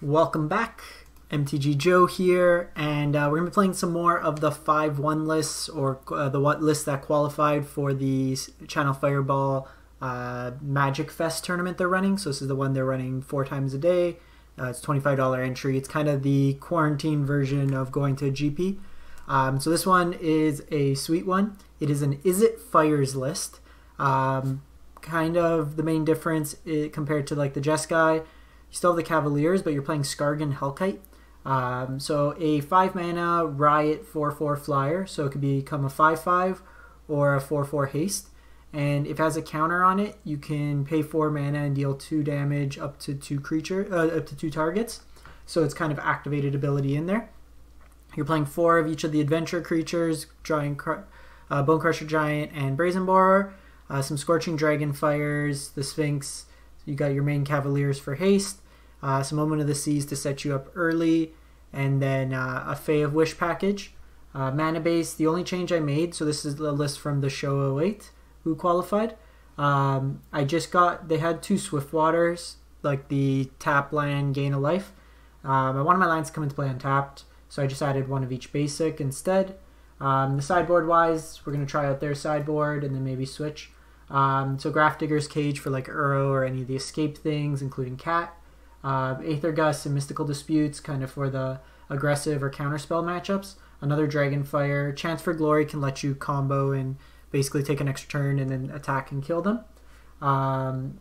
Welcome back. MTG Joe here, and uh, we're going to be playing some more of the 5-1 lists, or uh, the what list that qualified for the Channel Fireball uh, Magic Fest tournament they're running. So this is the one they're running four times a day. Uh, it's $25 entry. It's kind of the quarantine version of going to GP. Um, so this one is a sweet one. It is an Izzet Fires list. Um, kind of the main difference it, compared to like the Jeskai you still have the Cavaliers, but you're playing Skarrgan Hellkite. Um, so a 5 mana Riot 4 4 flyer, so it could become a 5 5 or a 4 4 haste. And if it has a counter on it, you can pay 4 mana and deal 2 damage up to 2 creature, uh, up to 2 targets. So it's kind of activated ability in there. You're playing 4 of each of the adventure creatures, Giant, uh, Bonecrusher Giant and Brazen Borrower, uh, some Scorching Dragonfires, the Sphinx, you got your main Cavaliers for haste, uh, some Omen of the Seas to set you up early, and then uh, a Fae of Wish package. Uh, mana base, the only change I made, so this is the list from the show 08 who qualified. Um, I just got, they had two Swift Waters, like the tap land, gain a life. Um, I wanted my lands to come into play untapped, so I just added one of each basic instead. Um, the sideboard wise, we're going to try out their sideboard and then maybe switch. Um, so Grafdigger's Cage for like Uro or any of the escape things, including Cat. Uh, Aether Gust and Mystical Disputes, kind of for the aggressive or counterspell matchups. Another Dragonfire. Chance for Glory can let you combo and basically take an extra turn and then attack and kill them. Um,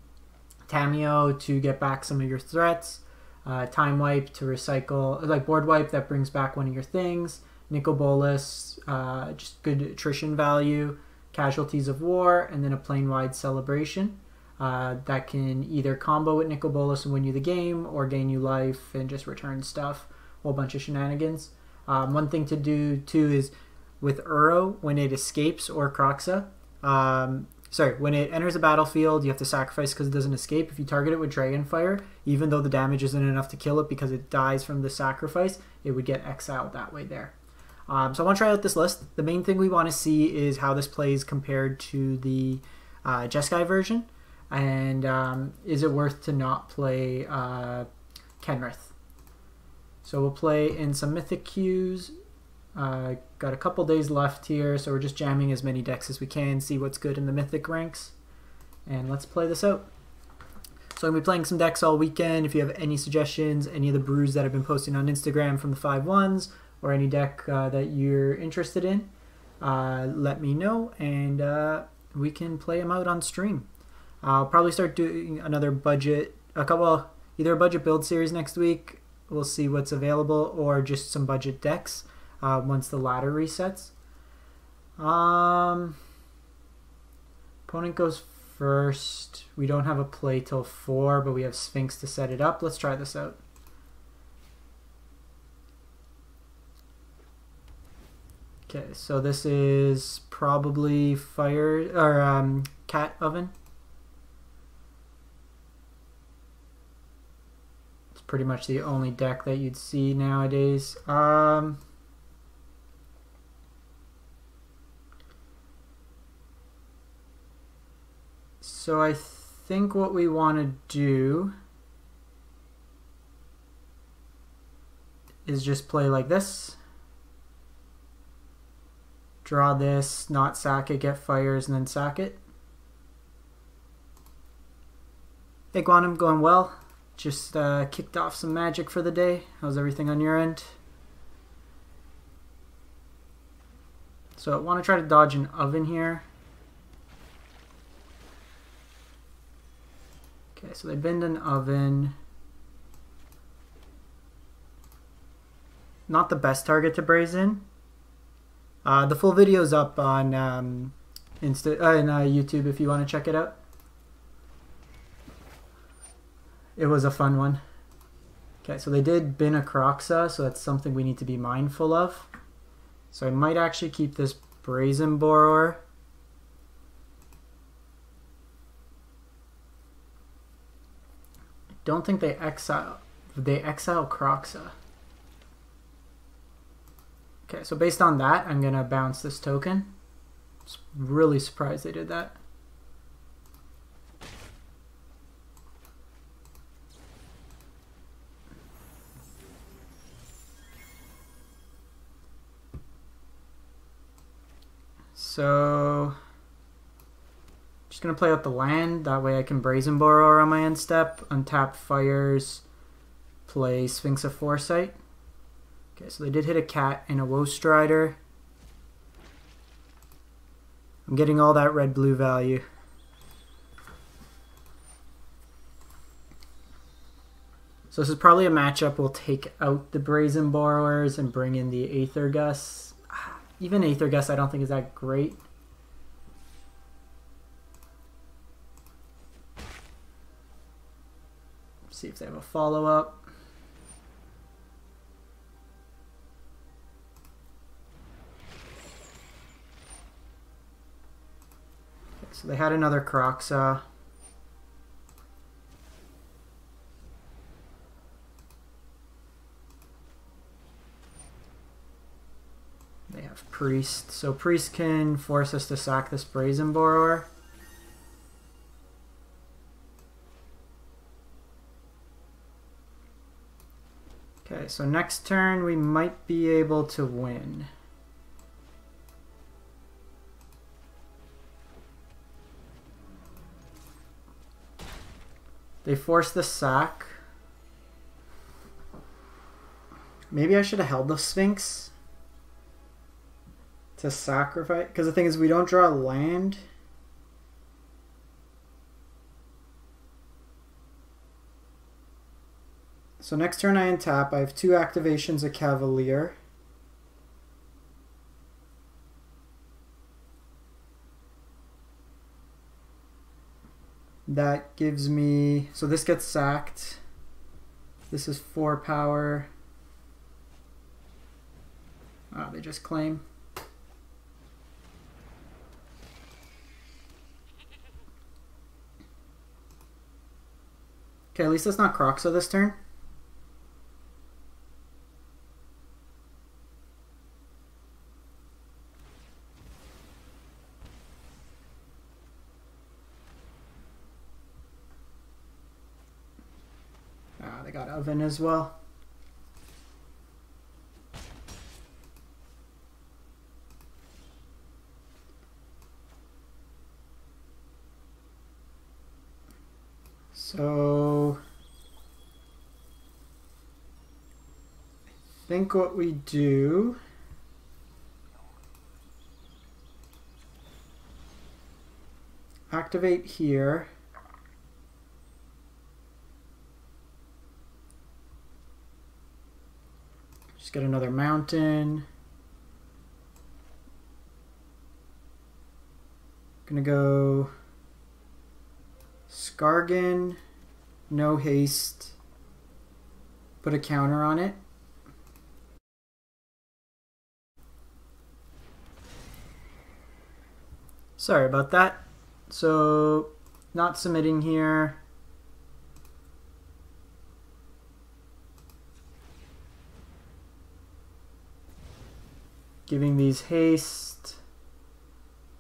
Tamiyo to get back some of your threats. Uh, time Wipe to recycle, like Board Wipe that brings back one of your things. Nicol Bolas, uh, just good attrition value. Casualties of War, and then a Planewide Celebration. Uh, that can either combo with Nicol Bolas and win you the game, or gain you life and just return stuff. A whole bunch of shenanigans. Um, one thing to do too is with Uro, when it escapes or Kroxa, um, sorry, when it enters a battlefield, you have to sacrifice because it doesn't escape. If you target it with Dragonfire, even though the damage isn't enough to kill it because it dies from the sacrifice, it would get exiled that way there. Um, so I want to try out this list. The main thing we want to see is how this plays compared to the uh, Jeskai version, and um, is it worth to not play uh, Kenrith? So we'll play in some Mythic queues. Uh, got a couple days left here, so we're just jamming as many decks as we can, see what's good in the Mythic ranks, and let's play this out. So I'm going to be playing some decks all weekend. If you have any suggestions, any of the brews that I've been posting on Instagram from the five ones, or any deck uh, that you're interested in, uh, let me know and uh, we can play them out on stream. I'll probably start doing another budget, a couple, either a budget build series next week. We'll see what's available, or just some budget decks uh, once the ladder resets. Um, opponent goes first. We don't have a play till four, but we have Sphinx to set it up. Let's try this out. Okay, so this is probably fire or um, cat oven. It's pretty much the only deck that you'd see nowadays. Um, so I think what we want to do is just play like this draw this, not sack it, get fires, and then sack it. Hey Quantum, going well. Just uh, kicked off some magic for the day. How's everything on your end? So I want to try to dodge an oven here. Okay, so they bend an oven. Not the best target to brazen. Uh, the full video is up on um, Insta uh, uh, YouTube if you want to check it out. It was a fun one. Okay, so they did bin a Kroxa, so that's something we need to be mindful of. So I might actually keep this Brazen Borrower. I don't think they exile they exile Kroxa. Okay, so based on that, I'm going to bounce this token. I'm really surprised they did that. So just gonna play out the land. That way I can Brazen Borrower on my end step, untap fires, play Sphinx of Foresight. Okay, so they did hit a cat and a Woe Strider. I'm getting all that red blue value. So this is probably a matchup we'll take out the Brazen Borrowers and bring in the Aether Gust. Even Aether Gust I don't think is that great. See if they have a follow-up. So they had another Kroxa. They have Priest. So Priest can force us to sack this Brazen Borrower. Okay, so next turn we might be able to win. They force the sack. Maybe I should have held the Sphinx to sacrifice. Because the thing is, we don't draw land. So next turn I untap. I have two activations of Cavalier. That gives me... So this gets sacked. This is 4 power. Oh, they just claim. Okay, at least that's not Kroxa this turn. oven as well. So I think what we do activate here Just get another mountain. Gonna go Skarrgan, no haste, put a counter on it. Sorry about that. So, not submitting here. Giving these haste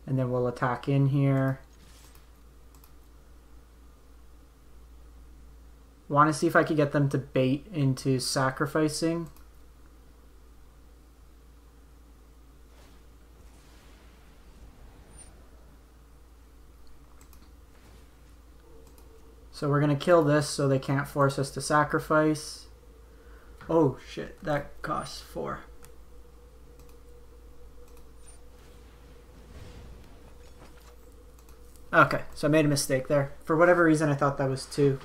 and then we'll attack in here. Want to see if I could get them to bait into sacrificing. So we're going to kill this so they can't force us to sacrifice. Oh shit, that costs four. Okay, so I made a mistake there. For whatever reason, I thought that was two.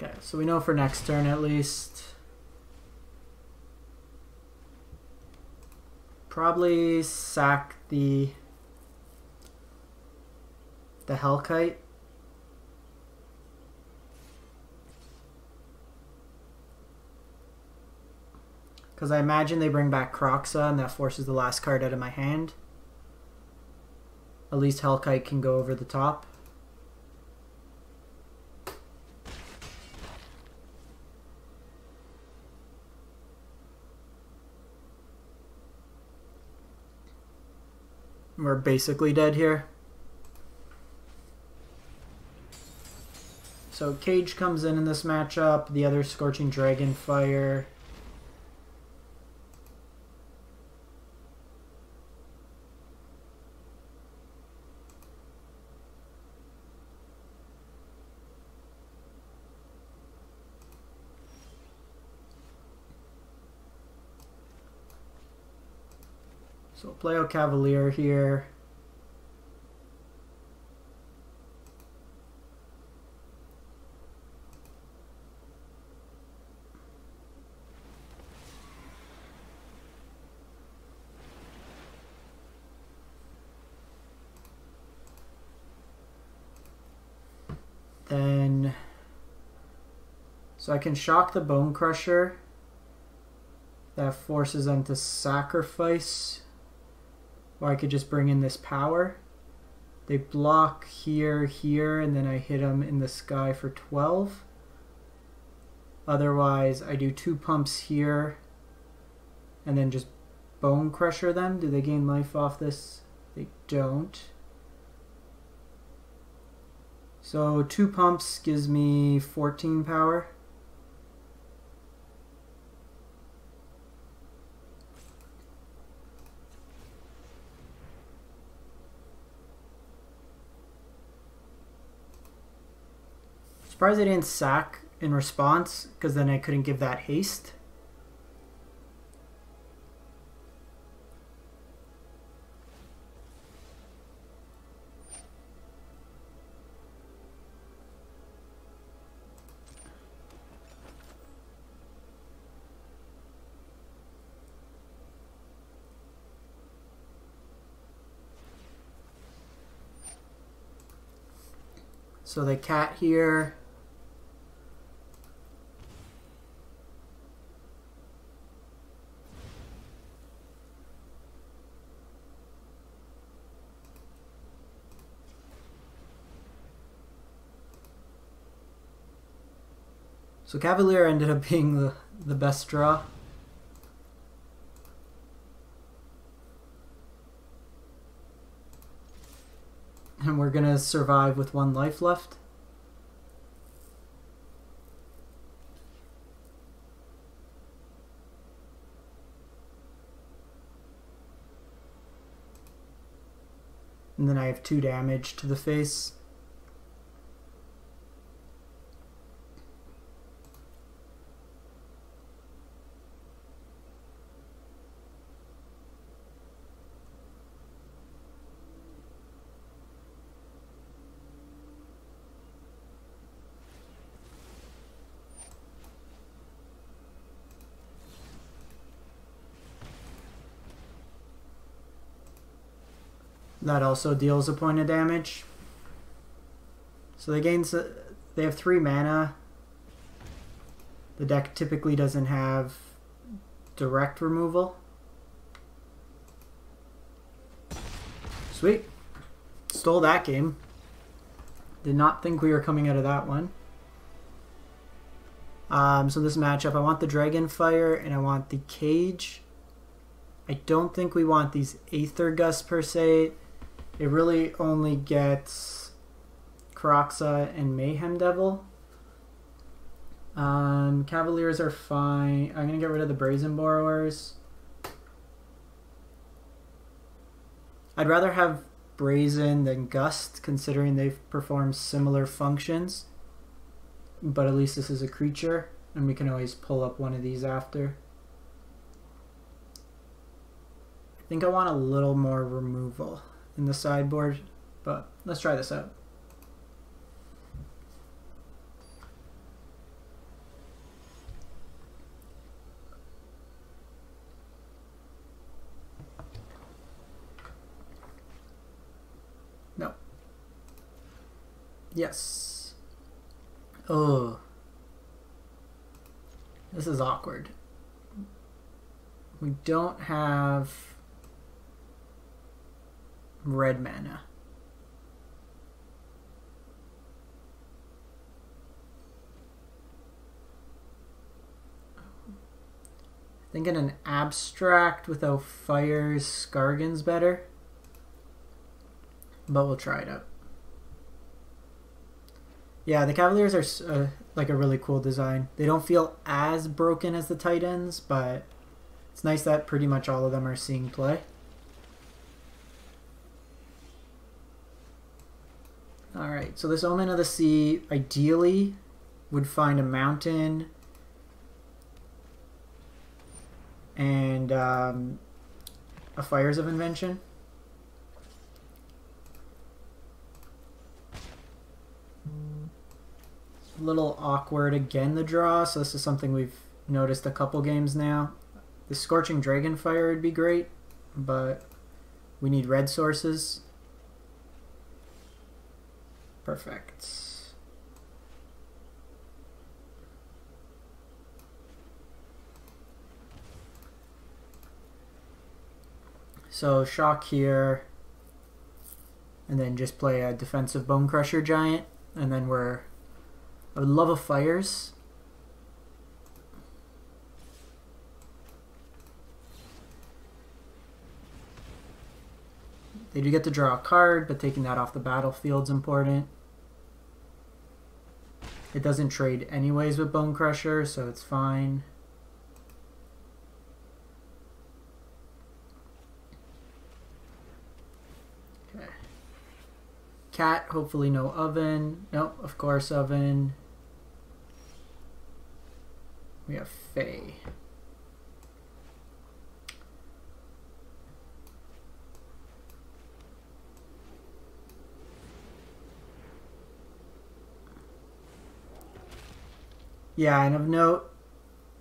Okay, so we know for next turn at least. Probably sack the the Hellkite. Because I imagine they bring back Kroxa and that forces the last card out of my hand. At least Hellkite can go over the top. We're basically dead here. so Cage comes in in this matchup. The other Scorching Dragonfire. So play out Cavalier here. Then, so I can shock the Bonecrusher. That forces them to sacrifice. Or I could just bring in this power. They block here, here, and then I hit them in the sky for 12. Otherwise, I do two pumps here, and then just Bonecrusher them. Do they gain life off this? They don't. So two pumps gives me 14 power. Surprised I didn't sack in response, because then I couldn't give that haste. So the cat here. So Cavalier ended up being the, the best draw. And we're gonna survive with one life left. And then I have two damage to the face. That also deals a point of damage. So they gain. They have three mana. The deck typically doesn't have direct removal. Sweet. Stole that game. Did not think we were coming out of that one. Um, so this matchup, I want the Dragonfire and I want the Cage. I don't think we want these Aether Gust per se. It really only gets Kroxa and Mayhem Devil. Um, Cavaliers are fine. I'm going to get rid of the Brazen Borrowers. I'd rather have Brazen than Gust, considering they perform similar functions. But at least this is a creature, and we can always pull up one of these after. I think I want a little more removal in the sideboard, but let's try this out. No. Yes. Oh. This is awkward. We don't have red mana. I think in an abstract without fires, Skarrgan's better. But we'll try it out. Yeah, the Cavaliers are uh, like a really cool design. They don't feel as broken as the Titans, but it's nice that pretty much all of them are seeing play. Alright, so this Omen of the Sea ideally would find a mountain and um, a Fires of Invention. A little awkward again, the draw, so this is something we've noticed a couple games now. The Scorching Dragonfire would be great, but we need red sources. Perfect. So shock here, and then just play a defensive Bonecrusher Giant, and then we're... I would love a Fires. They do get to draw a card, but taking that off the battlefield is important. It doesn't trade anyways with Bonecrusher, so it's fine. Okay. Cat, hopefully no oven. No, of course oven. We have Fae. Yeah, and of note,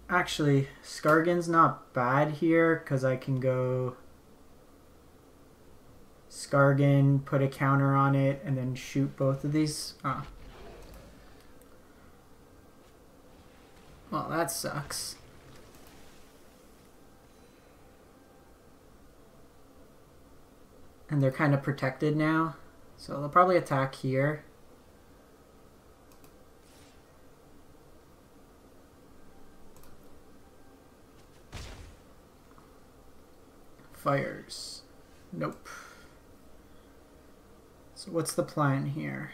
actually, Skarrgan's not bad here because I can go Skarrgan, put a counter on it, and then shoot both of these. Oh. Well, that sucks. And they're kind of protected now. So they'll probably attack here. Fires. Nope. So what's the plan here?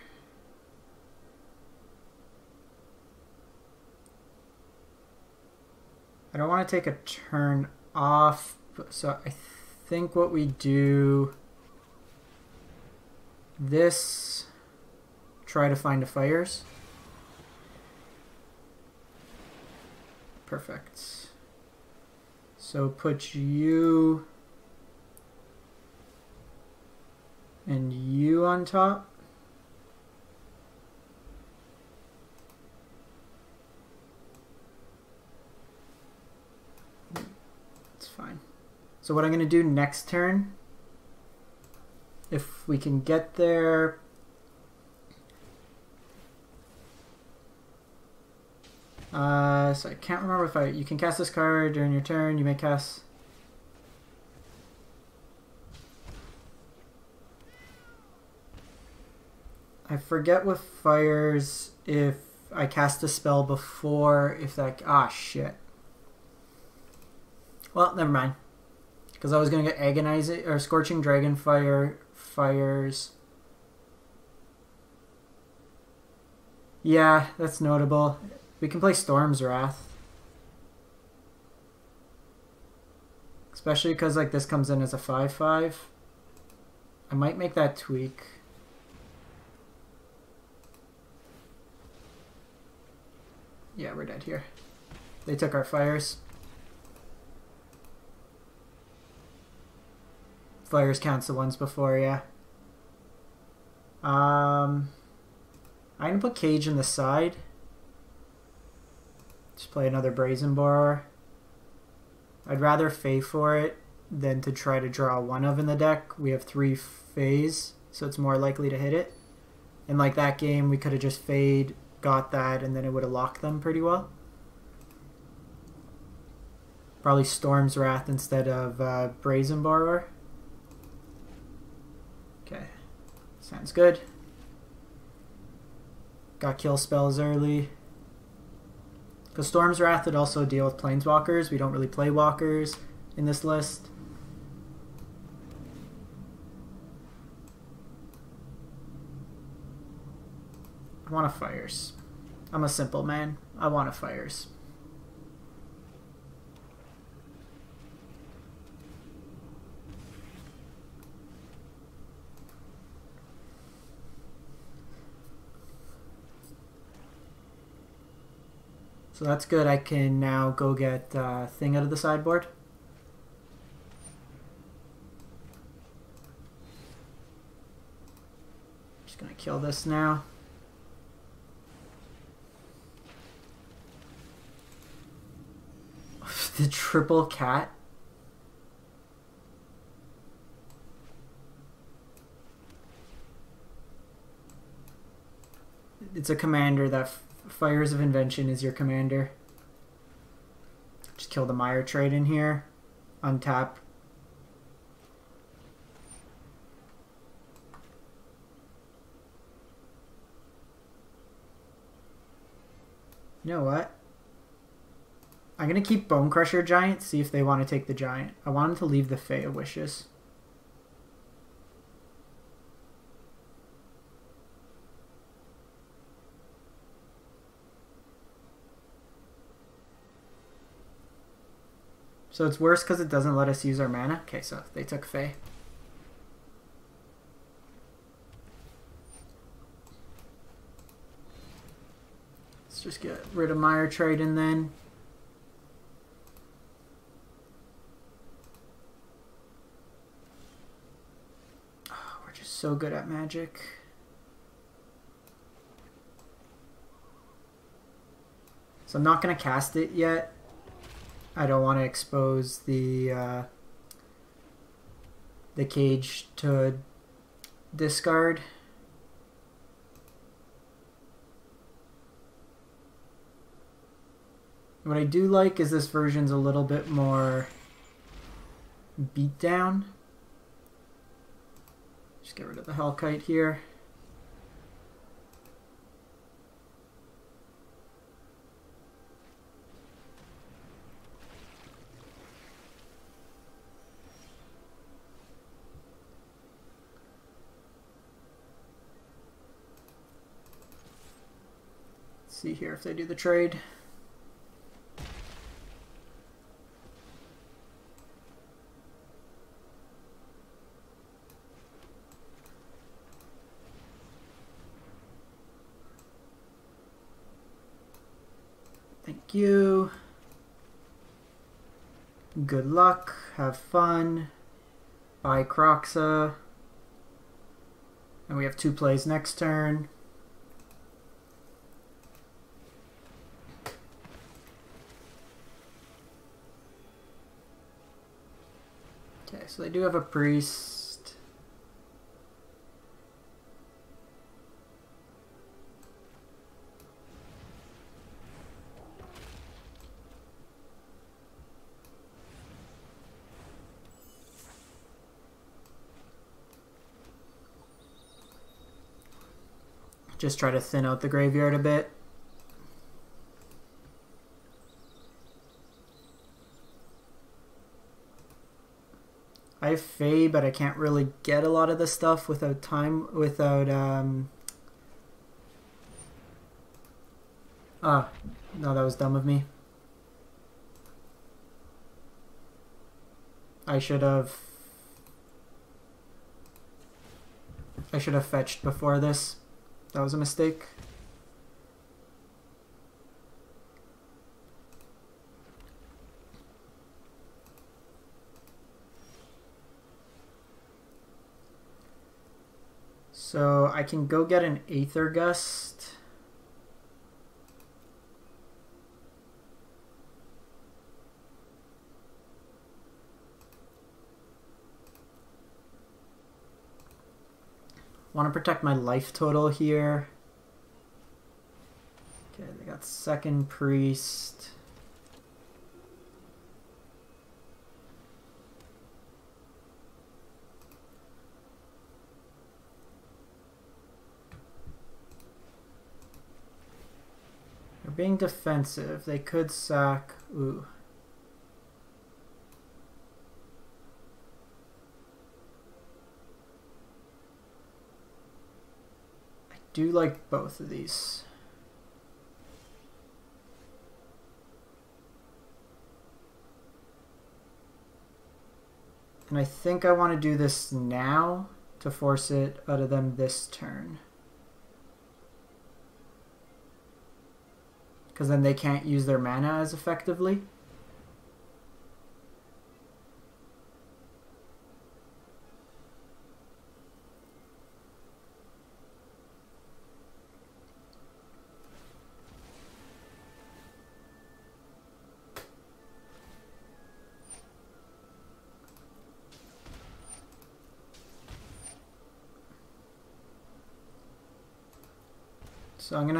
I don't want to take a turn off, so I think what we do this, try to find a fires. Perfect. So put you and you on top. It's fine. So what I'm going to do next turn, if we can get there, Uh, so I can't remember if I... You can cast this card during your turn. You may cast I forget with fires if I cast a spell before, if that... Ah, shit. Well, never mind. Because I was going to get Agonizing... or Scorching Dragonfire, Fires. Yeah, that's notable. We can play Storm's Wrath. Especially because like this comes in as a 5-5. I might make that tweak. Yeah, we're dead here. They took our fires. Fires counts the ones before, yeah. Um, I'm gonna put Cage in the side. Just play another Brazen Borrower. I'd rather Fae for it than to try to draw one of in the deck. We have three Faes, so it's more likely to hit it. And like that game, we could have just Fade got that, and then it would have locked them pretty well. Probably Storm's Wrath instead of uh, Brazen Borrower. Okay, sounds good. Got kill spells early. Because Storm's Wrath would also deal with Planeswalkers. We don't really play Walkers in this list. I want a fires. I'm a simple man. I want a fires. So that's good. I can now go get uh, thing out of the sideboard. Just gonna kill this now. The triple cat. It's a commander that Fires of Invention is your commander. Just kill the Mire Triton here. Untap. You know what? I'm going to keep Bonecrusher Giant, see if they want to take the Giant. I want them to leave the Fae Wishes. So it's worse because it doesn't let us use our mana? Okay, so they took Fae. Let's just get rid of Mire Triton then. Oh, we're just so good at magic. So I'm not going to cast it yet I don't want to expose the uh, the cage to discard. What I do like is this version's a little bit more beat down. Get rid of the Hellkite here. see here if they do the trade. Thank you. Good luck. Have fun. Bye, Kroxa. And we have two plays next turn. Okay, so they do have a priest. Just try to thin out the graveyard a bit. I have Fae, but I can't really get a lot of the stuff without time, without, um... Ah, no, that was dumb of me. I should have... I should have fetched before this. That was a mistake. So I can go get an Aether Gust. Want to protect my life total here. Okay, they got second priest. They're being defensive. They could sack... Ooh. I do like both of these. And I think I want to do this now to force it out of them this turn. Because then they can't use their mana as effectively.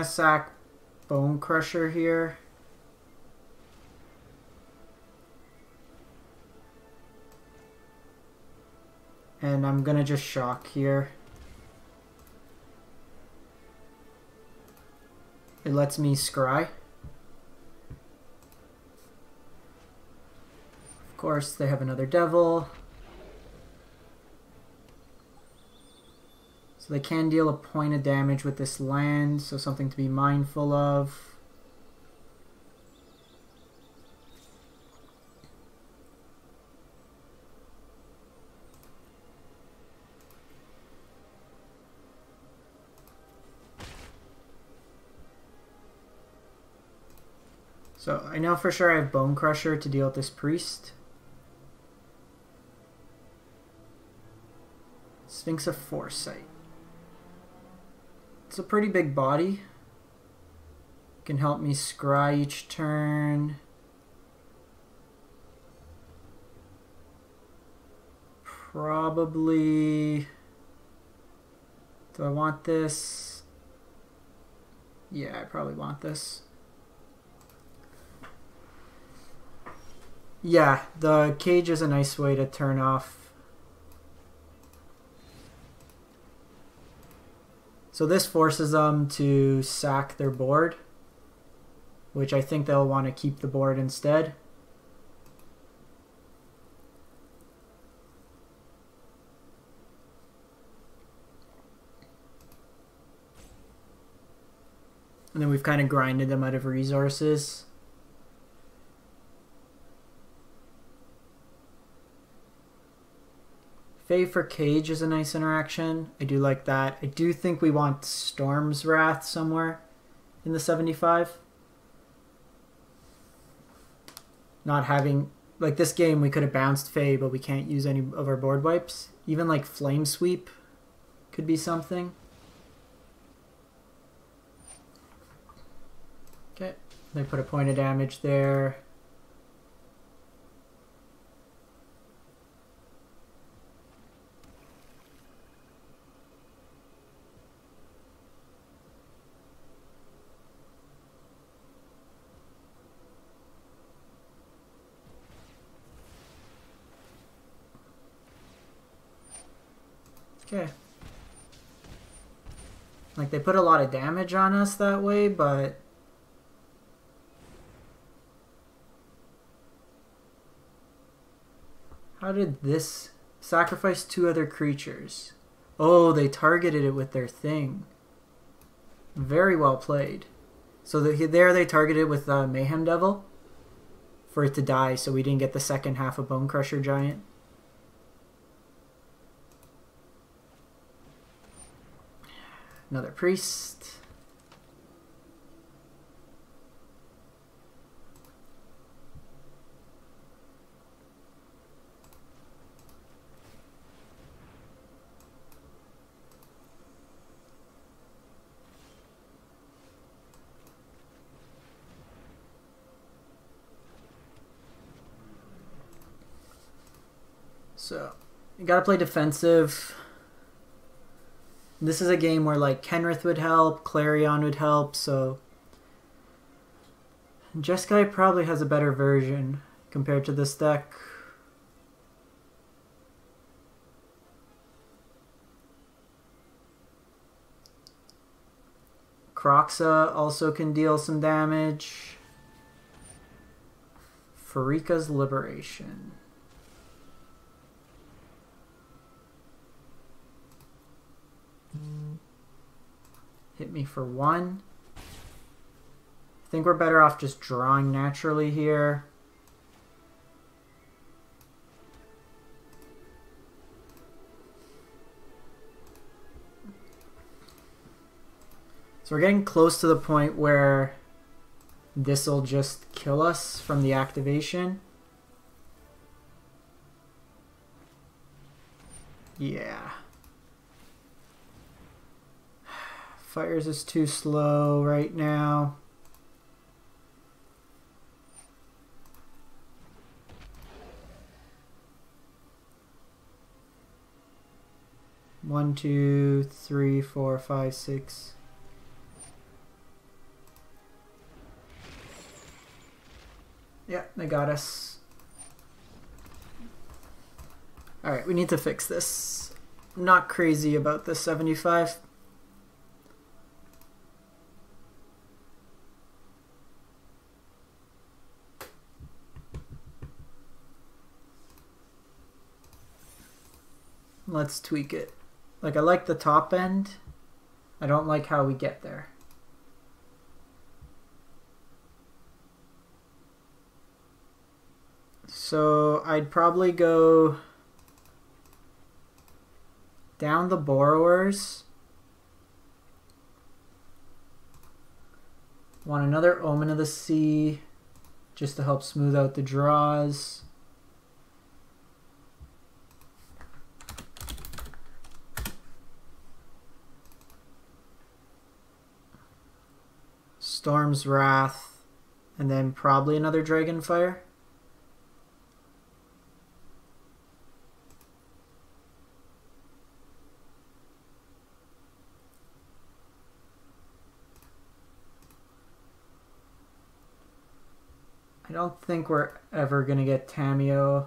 Sack Bonecrusher here. And I'm going to just shock here. It lets me scry. Of course, they have another devil. So they can deal a point of damage with this land, so something to be mindful of. So I know for sure I have Bonecrusher to deal with this priest. Sphinx of Foresight. It's a pretty big body. Can help me scry each turn. Probably... Do I want this? Yeah, I probably want this. Yeah, the cage is a nice way to turn off So this forces them to sack their board, which I think they'll want to keep the board instead. And then we've kind of grinded them out of resources. Fae for Cage is a nice interaction. I do like that. I do think we want Storm's Wrath somewhere in the 75. Not having... Like, this game, we could have bounced Fae, but we can't use any of our board wipes. Even, like, Flame Sweep could be something. Okay. They put a point of damage there. Okay. Like, they put a lot of damage on us that way, but... How did this... Sacrifice two other creatures. Oh, they targeted it with their thing. Very well played. So the, there they targeted with uh, Mayhem Devil for it to die, so we didn't get the second half of Bonecrusher Giant. Another priest. So, you gotta play defensive. This is a game where like Kenrith would help, Clarion would help, so Jeskai probably has a better version compared to this deck. Kroxa also can deal some damage. Pharika's Libation. Hit me for one. I think we're better off just drawing naturally here. So we're getting close to the point where this will just kill us from the activation. Yeah. Fires is too slow right now. One, two, three, four, five, six. Yeah, they got us. Alright, we need to fix this. not crazy about the 75. Let's tweak it. Like, I like the top end. I don't like how we get there. So I'd probably go down the borrowers. Want another Omen of the Sea just to help smooth out the draws. Storm's Wrath, and then probably another Dragonfire. I don't think we're ever going to get Tamiyo.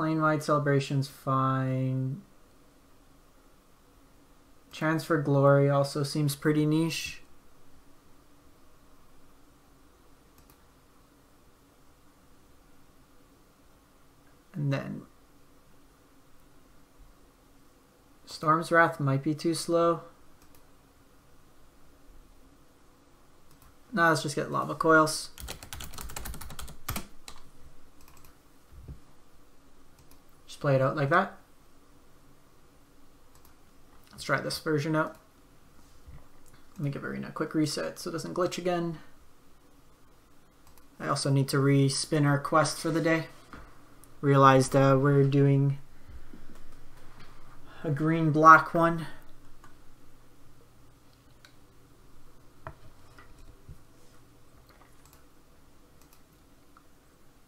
Planewide celebration's fine. Chance for Glory also seems pretty niche. And then Storm's Wrath might be too slow. Now let's just get Lava Coils. Play it out like that. Let's try this version out. Let me give Arena a quick reset so it doesn't glitch again. I also need to re-spin our quest for the day. Realized uh, we're doing a green black one.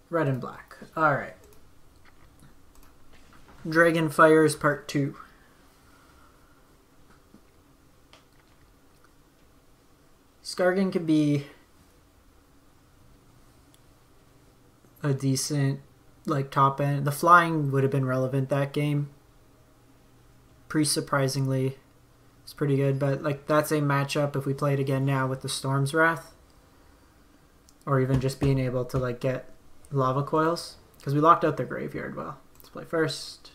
Red and black. Alright. Dragon Fires Part 2. Skarrgan could be a decent like top end. The flying would have been relevant that game pretty surprisingly. It's pretty good, but like that's a matchup if we play it again now with the Storm's Wrath. Or even just being able to like get lava coils. Because we locked out the graveyard well. Play first.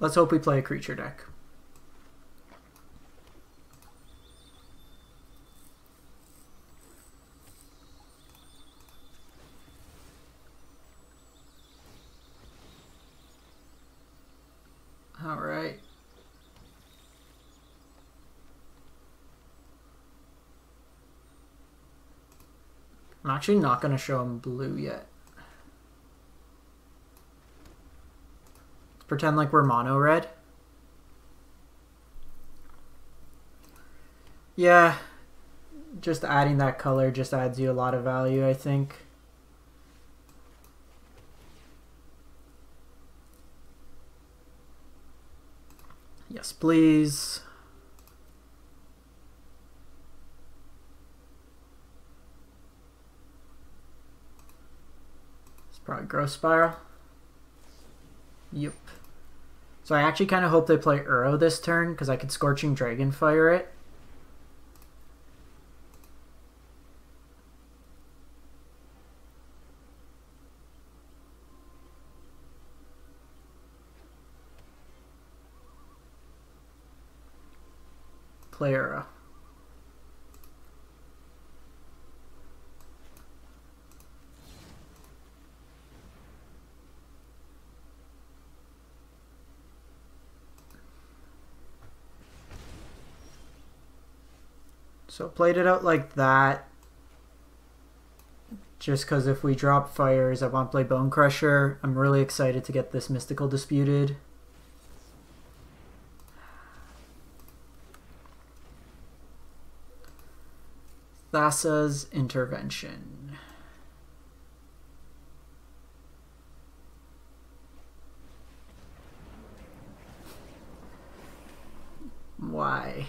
Let's hope we play a creature deck. All right. I'm actually not going to show him blue yet. Let's pretend like we're mono red. Yeah, just adding that color just adds you a lot of value, I think. Yes, please. Probably Growth Spiral. Yep. So I actually kind of hope they play Uro this turn because I could Scorching Dragonfire it. Play Uro. Played it out like that. Just because if we drop fires, I want to play Bonecrusher. I'm really excited to get this Mystical Disputed. Thassa's Intervention. Why?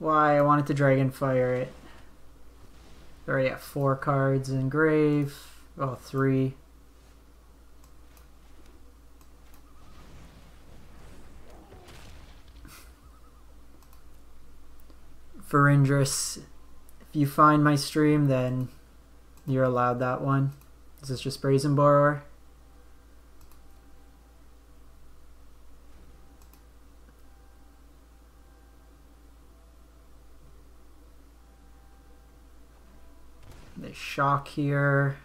Why? I wanted to Dragonfire it. Already have four cards in grave. Oh, three. Verindris, if you find my stream, then you're allowed that one. This is just Brazen Borrower. They shock here.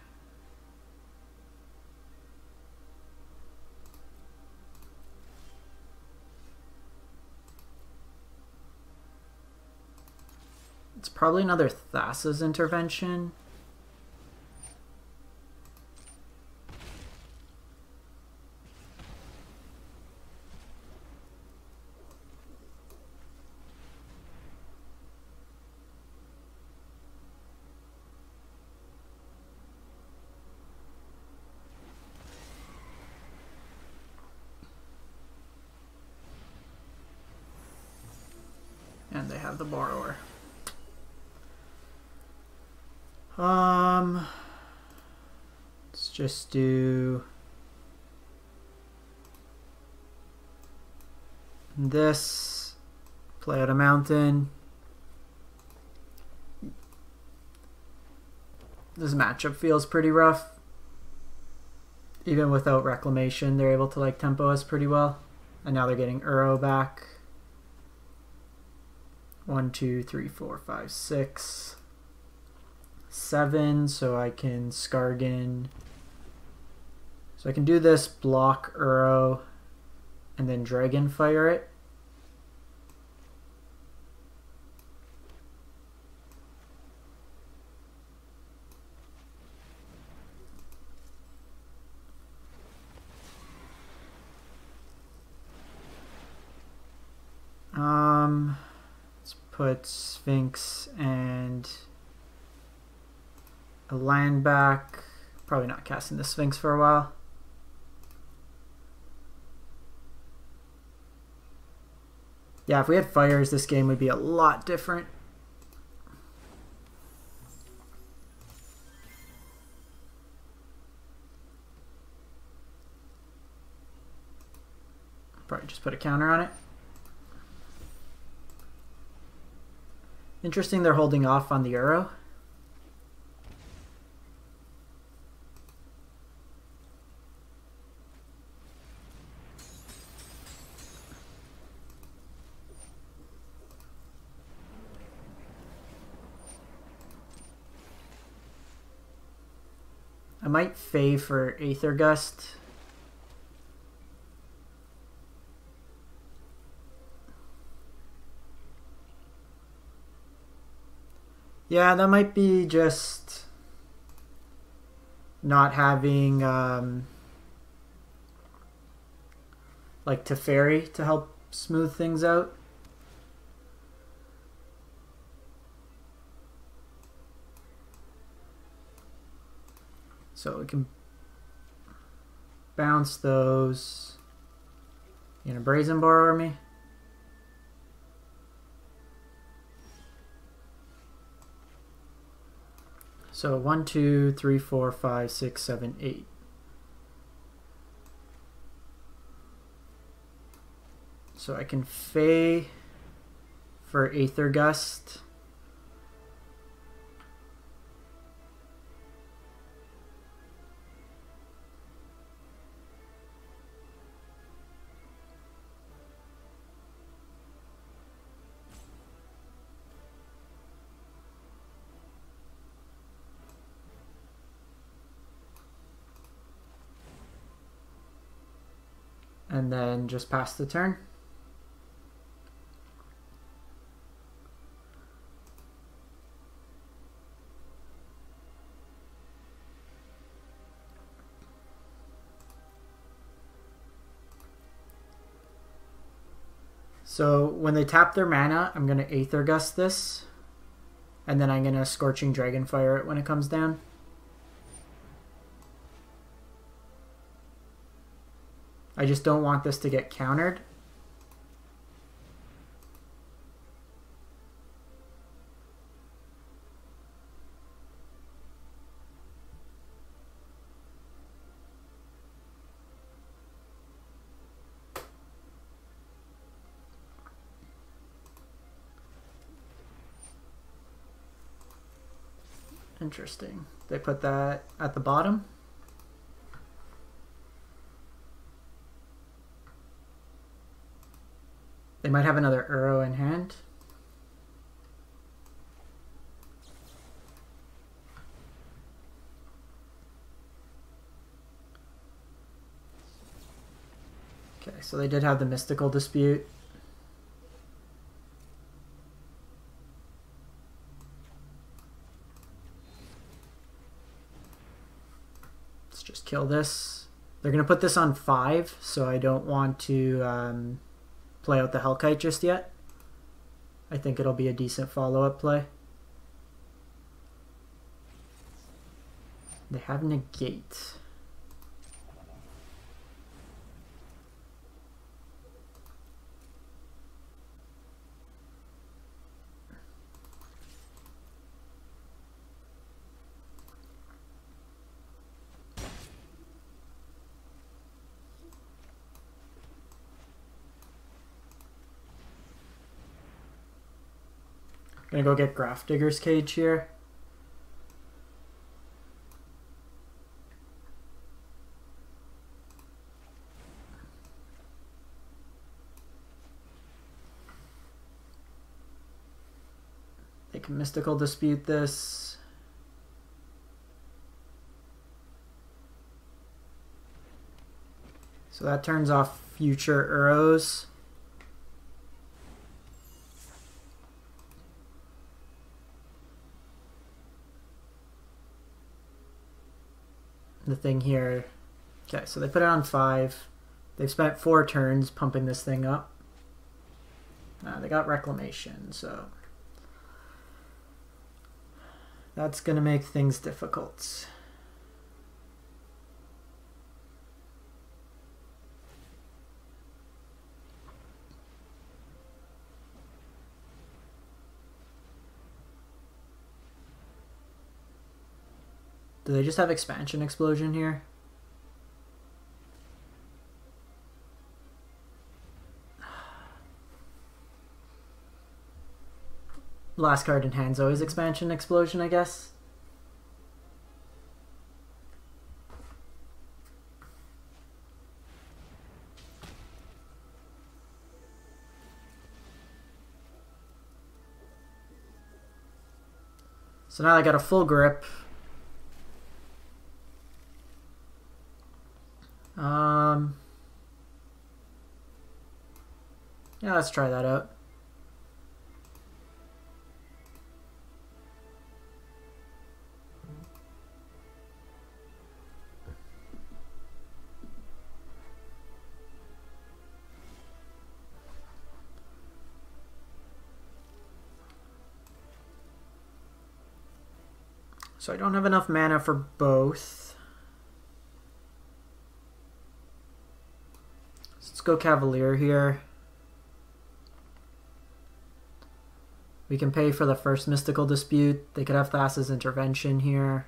It's probably another Thassa's intervention. Have the borrower. Um, let's just do this. Play out a mountain. This matchup feels pretty rough. Even without reclamation, they're able to like tempo us pretty well. And now they're getting Uro back. One, two, three, four, five, six seven, so I can Skarrgan. So I can do this, block Uro, and then Dragonfire it. Put Sphinx and a land back. Probably not casting the Sphinx for a while. Yeah, if we had fires, this game would be a lot different. Probably just put a counter on it. Interesting they're holding off on the Uro. I might Fae for Aether Gust. Yeah, that might be just not having um, like Teferi to help smooth things out. So we can bounce those. You gonna brazen borrower me? So one, two, three, four, five, six, seven, eight. So I can Fae for Aether Gust. Then just pass the turn. So when they tap their mana, I'm going to Aether Gust this. And then I'm going to Scorching Dragonfire it when it comes down. I just don't want this to get countered. Interesting. They put that at the bottom. They might have another Uro in hand. Okay, so they did have the mystical dispute. Let's just kill this. They're going to put this on 5, so I don't want to um, play out the Hellkite just yet. I think it'll be a decent follow-up play. They have negate. Gonna go get Grafdigger's Cage here. They can Mystical Dispute this. So that turns off future Uros. The thing here. Okay, so they put it on five. They've spent four turns pumping this thing up. Uh, they got reclamation, so that's going to make things difficult. Do they just have expansion explosion here? Last card in hand's always expansion explosion, I guess. So now I got a full grip. Um, yeah, let's try that out. So I don't have enough mana for both. Go Cavalier here. We can pay for the first Mystical Dispute. They could have Thassa's Intervention here.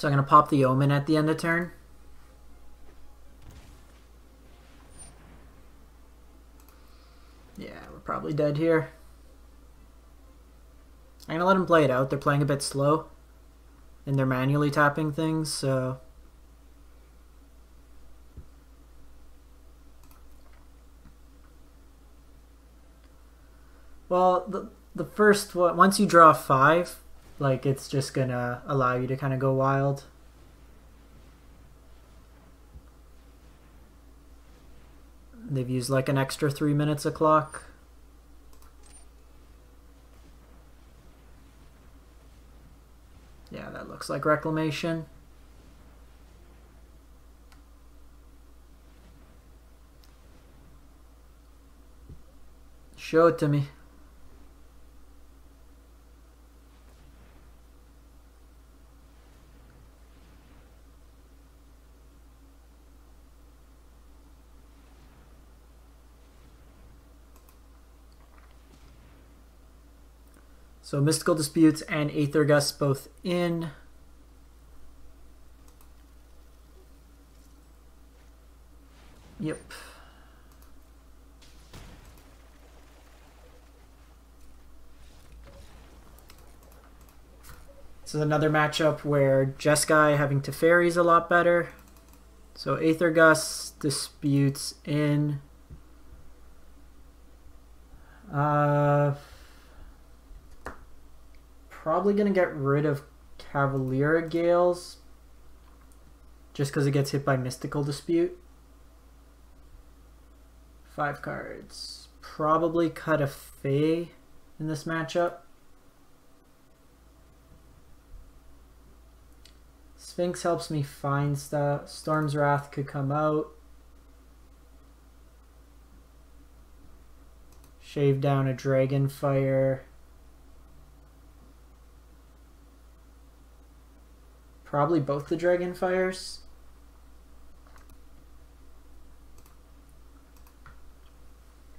So I'm going to pop the Omen at the end of turn. Yeah, we're probably dead here. I'm going to let them play it out. They're playing a bit slow. And they're manually tapping things, so... Well, the, the first one, once you draw five, like it's just gonna allow you to kind of go wild. They've used like an extra three minutes of clock. Yeah, that looks like reclamation. Show it to me. So Mystical Disputes and Aether Gust both in. Yep. This is another matchup where Jeskai having Teferi is a lot better. So Aether Gust disputes in. Uh, probably going to get rid of Cavalier of Gales just because it gets hit by Mystical Dispute. Five cards. Probably cut a Fae in this matchup. Sphinx helps me find stuff. Storm's Wrath could come out. Shave down a Dragonfire. Probably both the Dragonfires.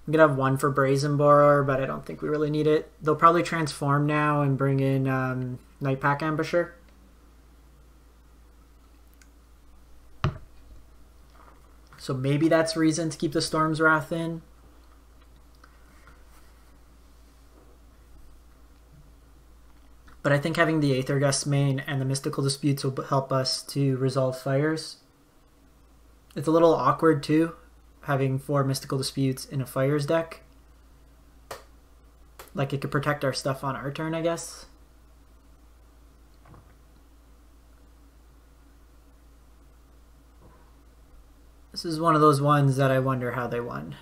I'm gonna have one for Brazen Borrower, but I don't think we really need it. They'll probably transform now and bring in um, Nightpack Ambusher. So maybe that's reason to keep the Storm's Wrath in. But I think having the Aether Gust main and the Mystical Disputes will help us to resolve fires. It's a little awkward too, having four Mystical Disputes in a fires deck. Like it could protect our stuff on our turn, I guess. This is one of those ones that I wonder how they won.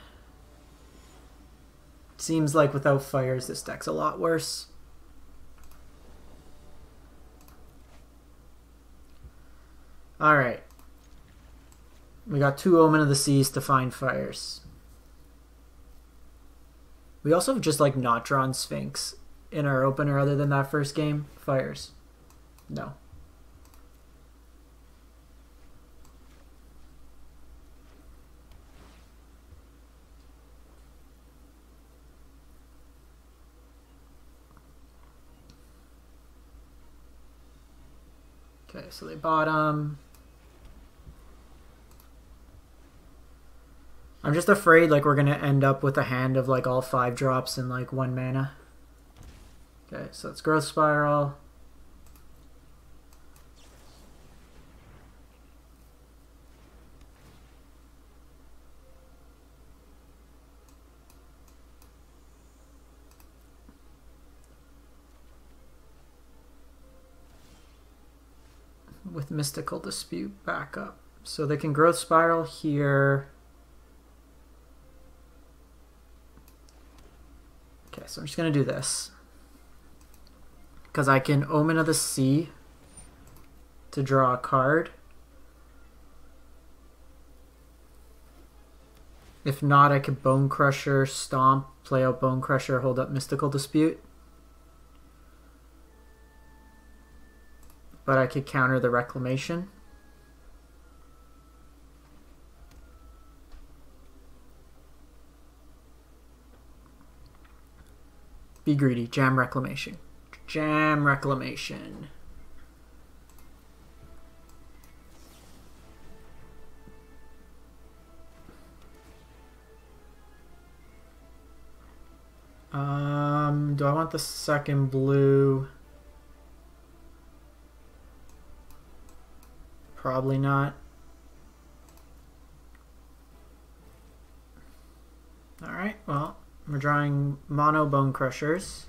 Seems like without fires, this deck's a lot worse. Alright. We got two Omen of the Seas to find fires. We also have just like not drawn Sphinx in our opener other than that first game. Fires. No. Okay, so they bottom. I'm just afraid like we're gonna end up with a hand of like all five drops and like one mana. Okay, so it's growth spiral. With Mystical Dispute back up. So they can growth spiral here. So I'm just going to do this. Because I can Omen of the Sea to draw a card. If not, I could Bonecrusher, Stomp, play out Bonecrusher, hold up Mystical Dispute. But I could counter the Reclamation. Be greedy. Jam reclamation. Jam reclamation. Um, do I want the second blue? Probably not. Alright, well, we're drawing mono bonecrushers.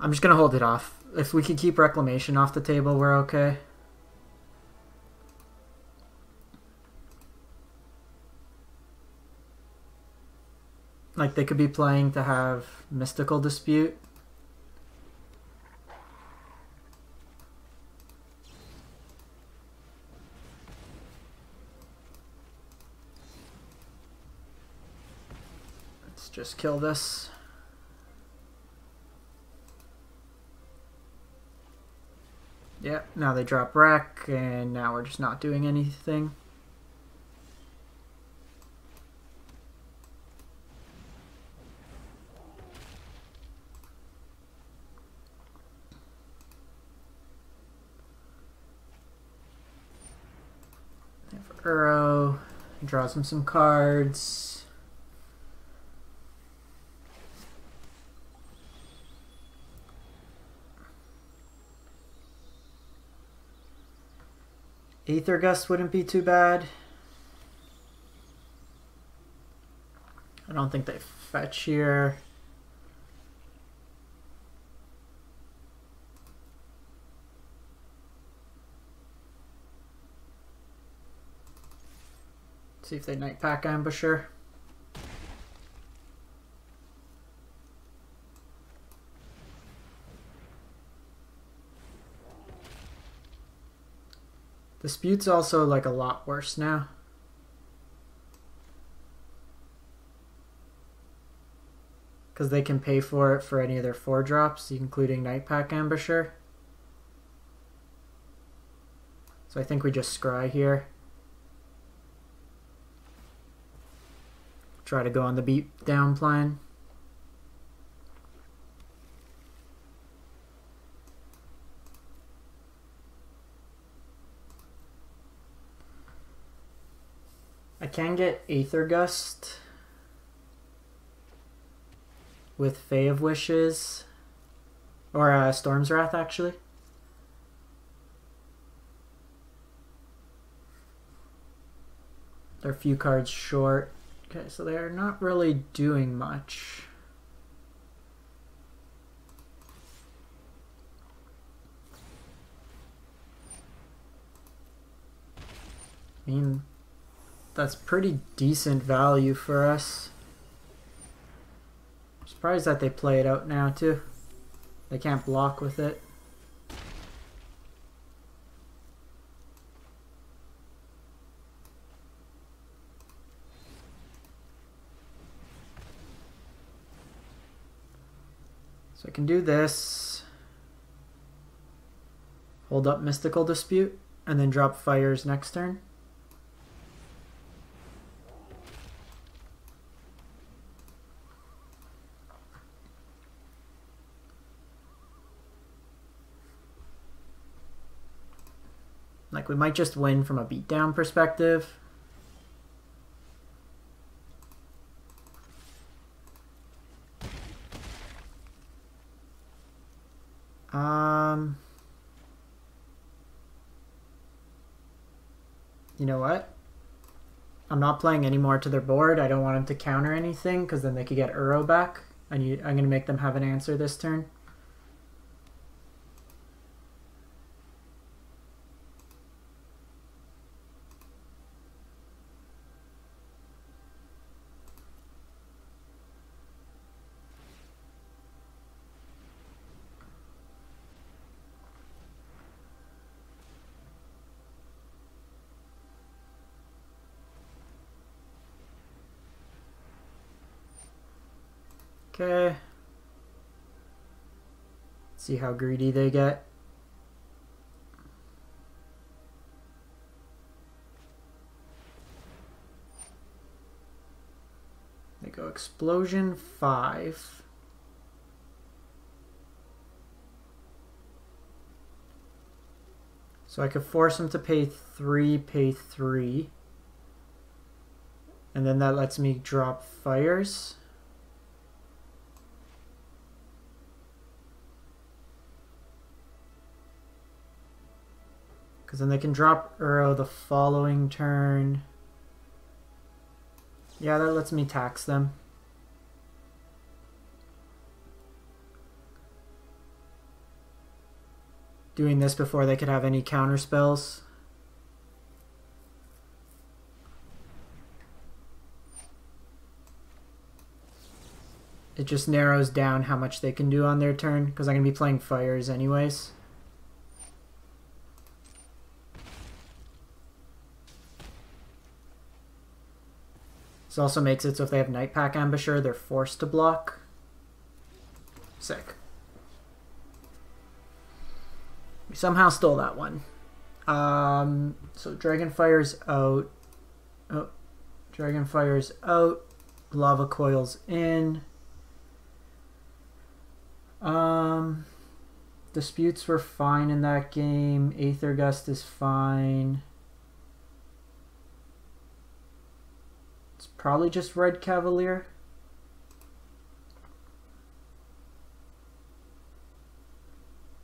I'm just gonna hold it off. If we can keep reclamation off the table, we're okay. Like they could be playing to have mystical dispute. Let's just kill this. Yep, now they drop wreck, and now we're just not doing anything. Uro draws him some cards. Aether Gust wouldn't be too bad. I don't think they fetch here. See if they Nightpack Ambusher. Dispute's also like a lot worse now. Because they can pay for it for any of their 4 drops, including Nightpack Ambusher. So I think we just scry here. Try to go on the beat down plan. I can get Aether Gust with Fae of Wishes or uh, Storm's Wrath actually. They're a few cards short. Okay, so they're not really doing much. I mean, that's pretty decent value for us. I'm surprised that they play it out now too. They can't block with it. Can do this. Hold up Mystical Dispute, and then drop Fires next turn. Like we might just win from a beatdown perspective. Um, you know what? I'm not playing any more to their board. I don't want them to counter anything because then they could get Uro back. I need, I'm going to make them have an answer this turn. Okay. See how greedy they get. They go explosion five. So I could force them to pay three, pay three. And then that lets me drop fires. Because then they can drop Uro the following turn. Yeah, that lets me tax them. Doing this before they could have any counter spells. It just narrows down how much they can do on their turn, because I'm going to be playing fires anyways. This also makes it so if they have Nightpack Ambusher, they're forced to block. Sick. We somehow stole that one. Um, so Dragonfire's out. Oh, Dragonfire's out. Lava Coil's in. Um, disputes were fine in that game. Aether Gust is fine. Probably just Red Cavalier.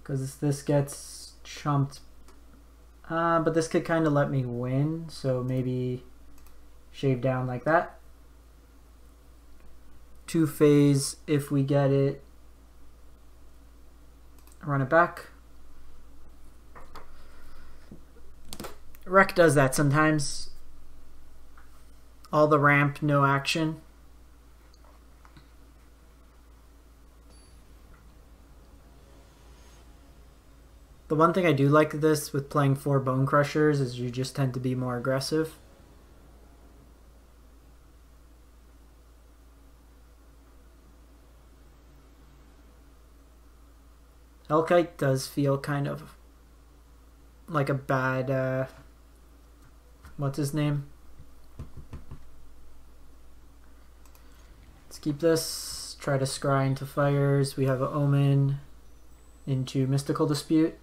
Because this gets chumped. Uh, but this could kind of let me win, so maybe shave down like that. Two phase if we get it. Run it back. Rec does that sometimes all the ramp, no action. The one thing I do like this with playing four Bonecrushers is you just tend to be more aggressive. Hellkite does feel kind of like a bad, uh, what's his name? Keep this. Try to scry into fires. We have an omen into mystical dispute.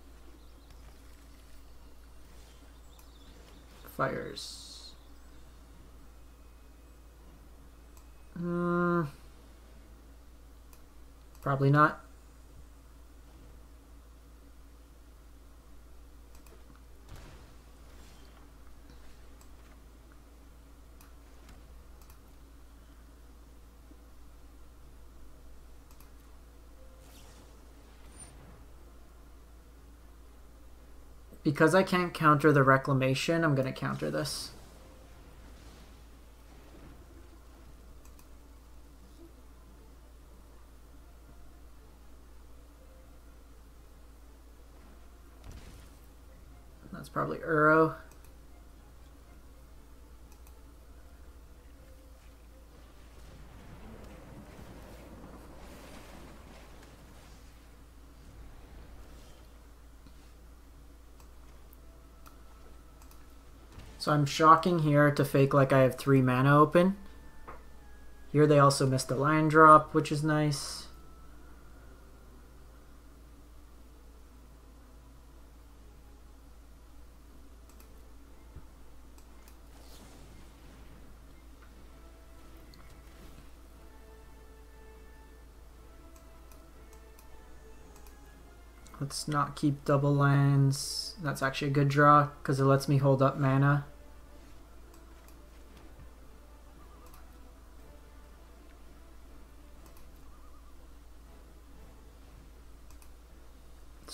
Fires. Hmm. Probably not. Because I can't counter the reclamation, I'm going to counter this. That's probably Uro. So I'm shocking here to fake like I have three mana open. Here they also missed a line drop, which is nice. Let's not keep double lands. That's actually a good draw because it lets me hold up mana.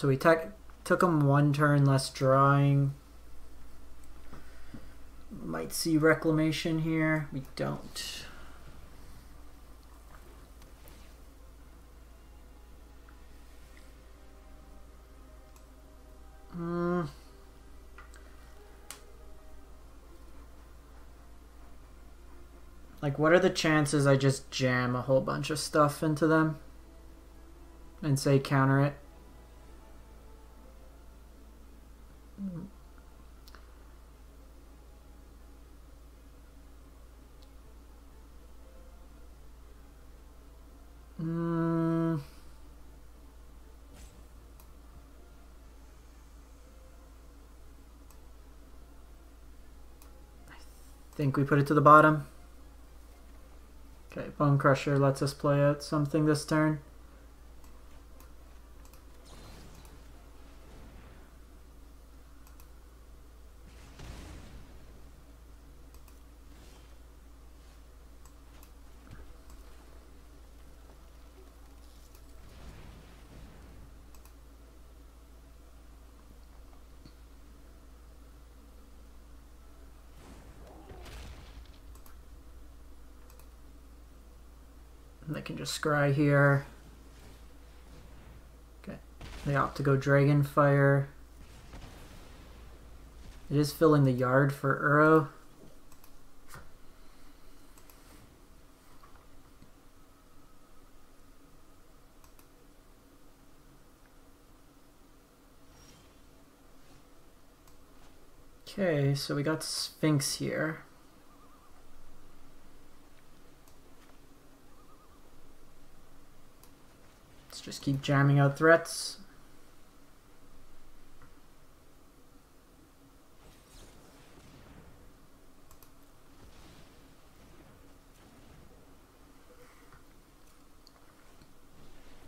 So we took him one turn less drawing. Might see Reclamation here. We don't. Hmm. Like, what are the chances I just jam a whole bunch of stuff into them and say counter it? Hmm. I think we put it to the bottom. Okay, Bonecrusher lets us play out something this turn. Just scry here. Okay. They opt to go Dragonfire. It is filling the yard for Uro. Okay, so we got Sphinx here. Just keep jamming out threats.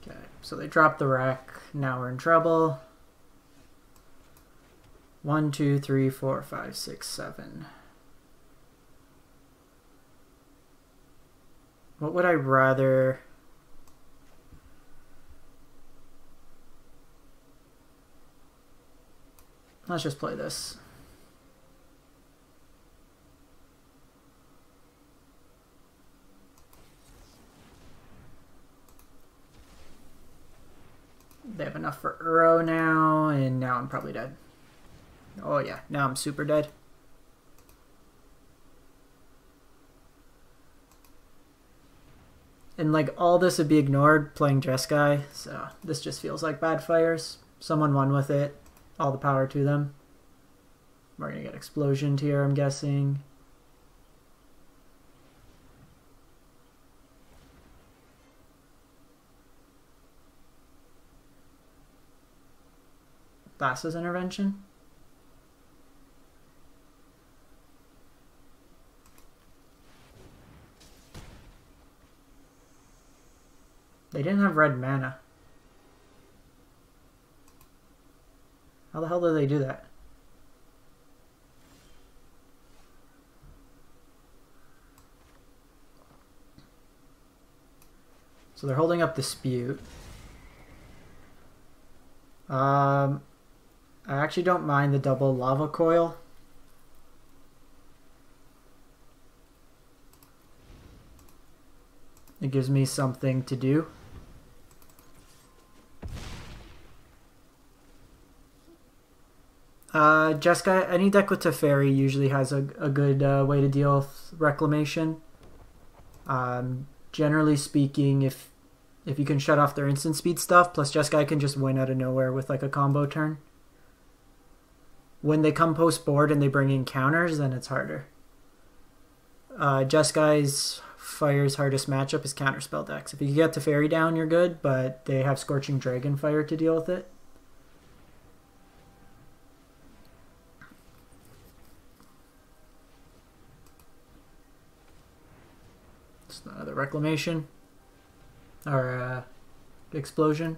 Okay, so they dropped the wreck. Now we're in trouble. One, two, three, four, five, six, seven. What would I rather... Let's just play this. They have enough for Uro now, and now I'm probably dead. Oh yeah, now I'm super dead. And like all this would be ignored playing Jeskai, so this just feels like bad fires. Someone won with it all the power to them. We're gonna get explosion here, I'm guessing. Thassa's intervention. They didn't have red mana. How the hell do they do that? So they're holding up dispute. Um, I actually don't mind the double lava coil. It gives me something to do. Uh, Jeskai, any deck with Teferi usually has a, a good uh, way to deal with Reclamation. Um, generally speaking, if if you can shut off their instant speed stuff, plus Jeskai can just win out of nowhere with like a combo turn. When they come post board and they bring in counters, then it's harder. Uh, Jeskai's Fire's hardest matchup is counterspell decks. If you get Teferi down, you're good, but they have Scorching Dragonfire to deal with it. another reclamation or uh, explosion.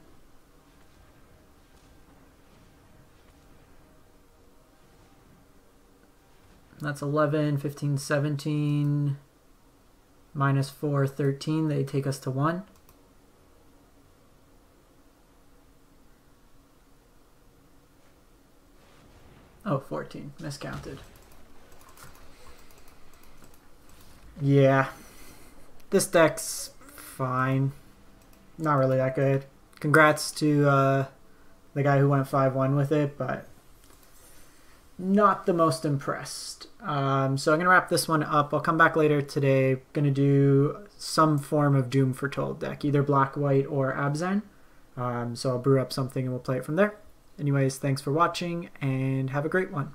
That's 11, 15, 17, minus 4, 13. They take us to 1. Oh, 14. Miscounted. Yeah this deck's fine. Not really that good. Congrats to uh, the guy who went 5-1 with it, but not the most impressed. Um, so I'm going to wrap this one up. I'll come back later today. going to do some form of Doom Foretold deck, either Black, White, or Abzan. Um, so I'll brew up something and we'll play it from there. Anyways, thanks for watching and have a great one.